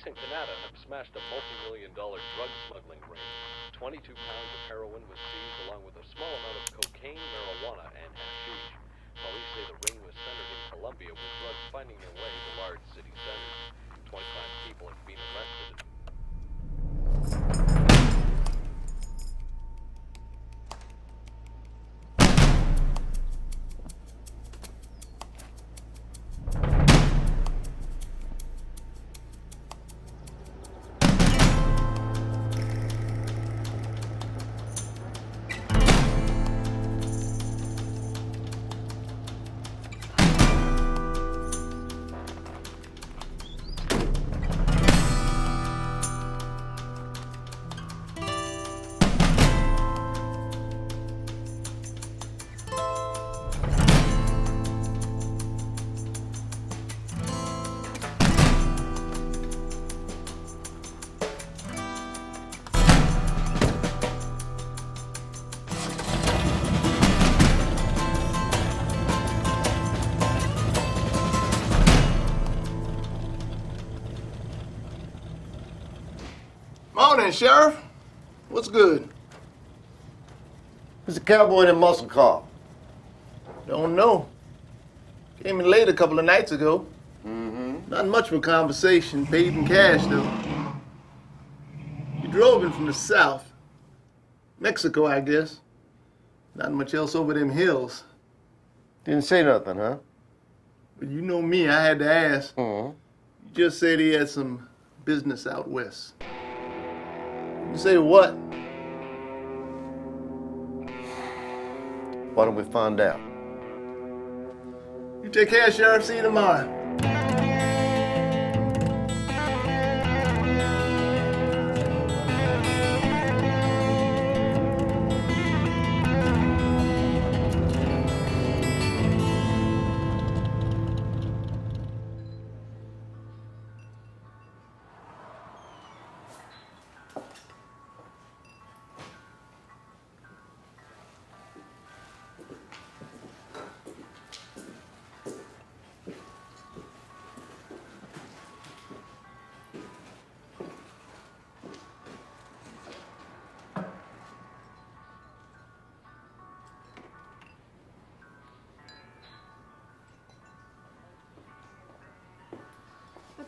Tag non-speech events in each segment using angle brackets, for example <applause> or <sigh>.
Police in Canada have smashed a multi-million dollar drug smuggling ring. 22 pounds of heroin was seized along with a small amount of cocaine, marijuana, and hashish. Police say the ring was centered in Colombia with drugs finding their way to large city centers. 25 people have been arrested. Morning, Sheriff. What's good? Who's the cowboy in the muscle car? Don't know. Came in late a couple of nights ago. Mm-hmm. Not much of a conversation, paid in cash though. You drove in from the south. Mexico, I guess. Not much else over them hills. Didn't say nothing, huh? But you know me, I had to ask. Mm-hmm. You just said he had some business out west. You say what? Why don't we find out? You take care, Sheriff. See you tomorrow.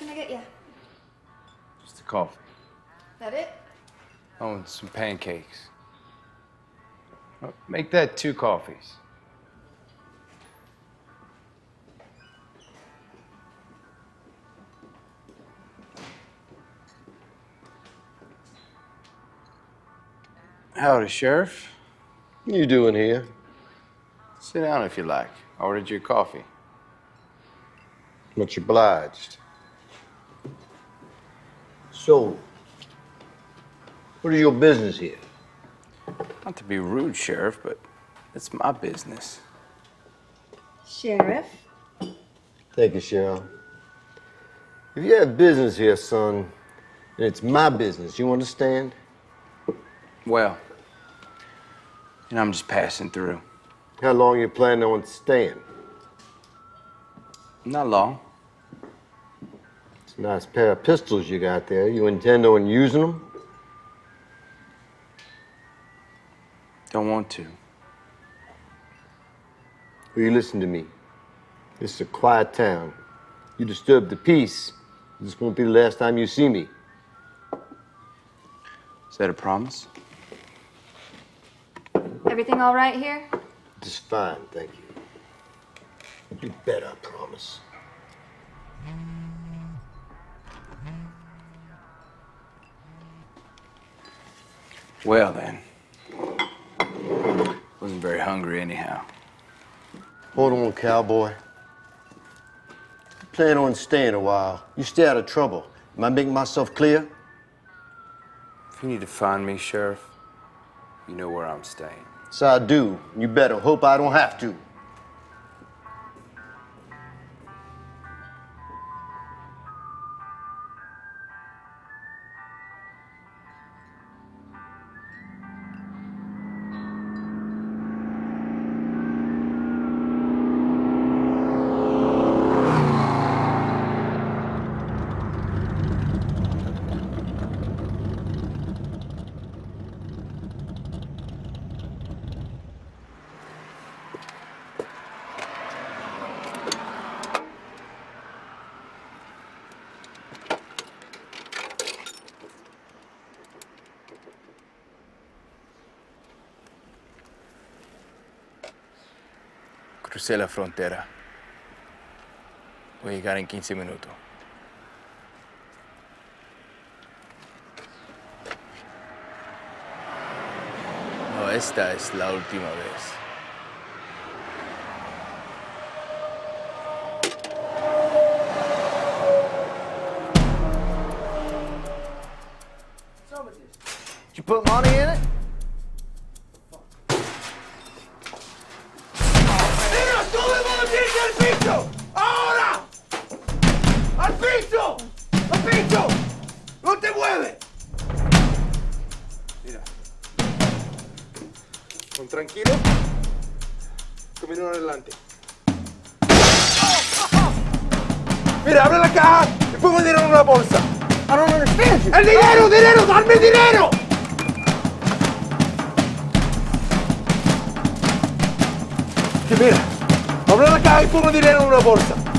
Can I get you? Just a coffee. That it? Oh, and some pancakes. Oh, Make that two coffees. Howdy, Sheriff. What you doing here? Sit down if you like. I ordered your coffee. Much obliged. So, what is your business here? Not to be rude, Sheriff, but it's my business. Sheriff? Thank you, Cheryl. If you have business here, son, then it's my business. You understand? Well, and I'm just passing through. How long you planning on staying? Not long. It's a nice pair of pistols you got there. You intend on using them? Don't want to. Will you listen to me? This is a quiet town. You disturb the peace, this won't be the last time you see me. Is that a promise? Everything all right here? Just fine, thank you. You bet, I promise. Well, then. Wasn't very hungry, anyhow. Hold on, cowboy. Plan on staying a while. You stay out of trouble. Am I making myself clear? If you need to find me, Sheriff, you know where I'm staying. So I do. You better hope I don't have to. Crucé la frontera. Voy a llegar en 15 minutos. No, esta es la última vez. You put money in it? la borsa. I don't understand you. El dinero, dinero, dame dinero. Che mira, avrà la fumo di nero in una borsa.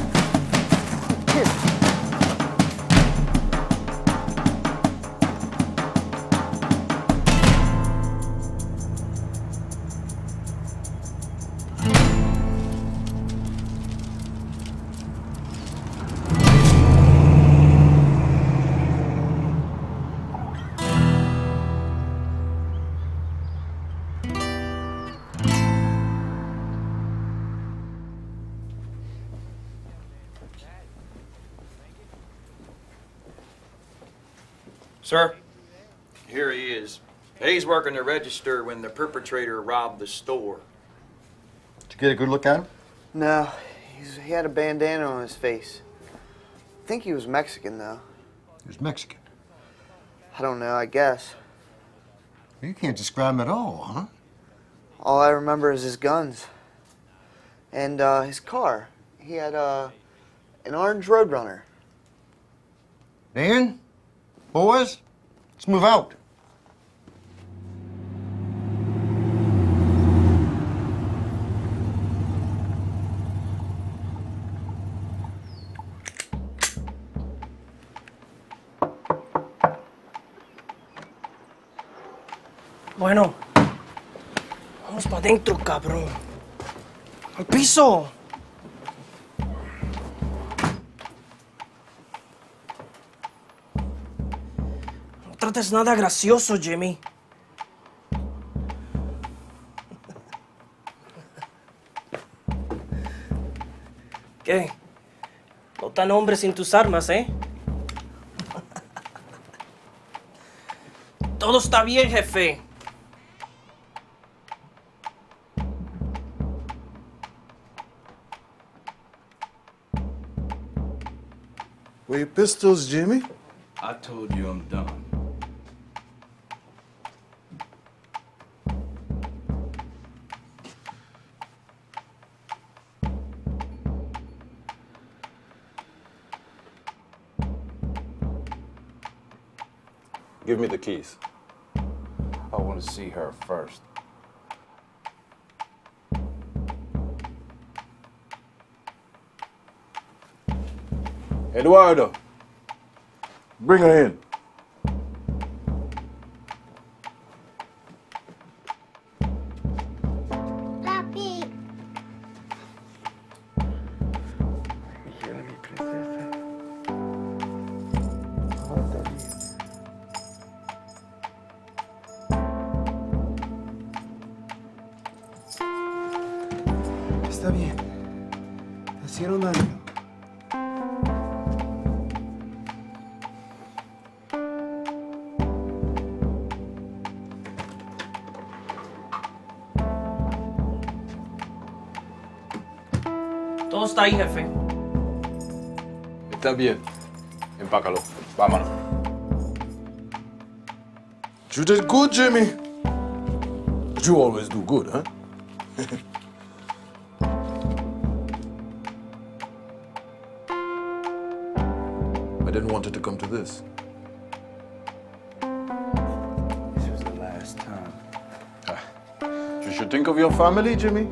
Sir, here he is. He's working the register when the perpetrator robbed the store. Did you get a good look at him? No, he's, he had a bandana on his face. I think he was Mexican, though. He was Mexican. I don't know, I guess. You can't describe him at all, huh? All I remember is his guns. And uh, his car. He had uh, an orange Roadrunner. Dan? Boys? Let's move out. Bueno, vamos para adentro, cabrón. Al piso. Trates nada gracioso, Jimmy. ¿Qué? No tan hombre sin tus armas, ¿eh? Todo está bien, jefe. Where your pistols, Jimmy? I told you I'm done. Give me the keys. I want to see her first. Eduardo, bring her in. Bien. Te hicieron daño. Todo está ahí, jefe. Está bien. Empácalo. Vámonos. You did good, Jimmy. You always do good, huh? <laughs> didn't want it to come to this. This was the last time. Ah. You should think of your family, Jimmy.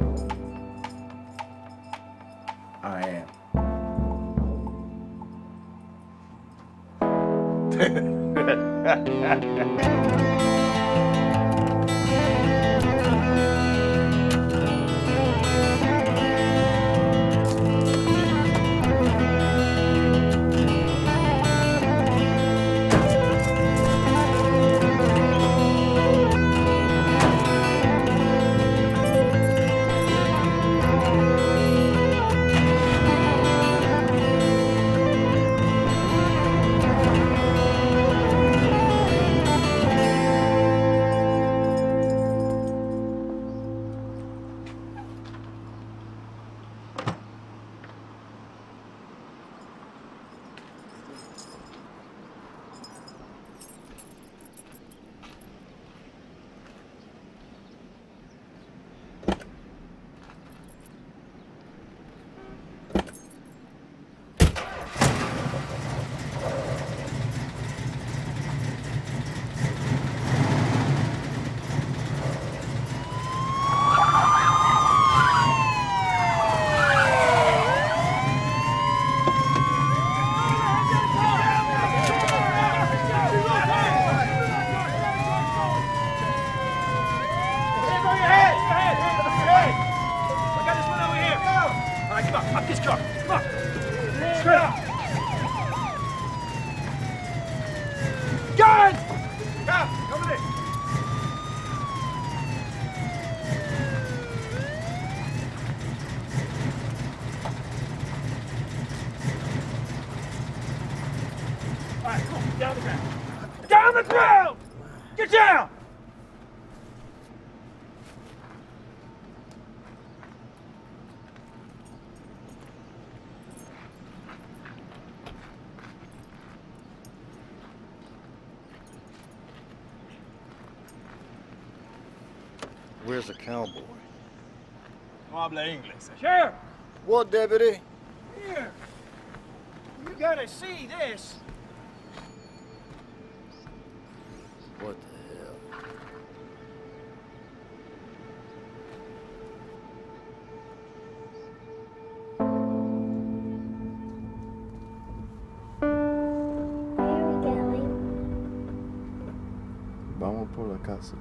Ground! Get down! Where's the cowboy? Habla inglés. Sheriff! What, deputy? Here! You gotta see this. What the hell? Where are we going? Vamos por la casa.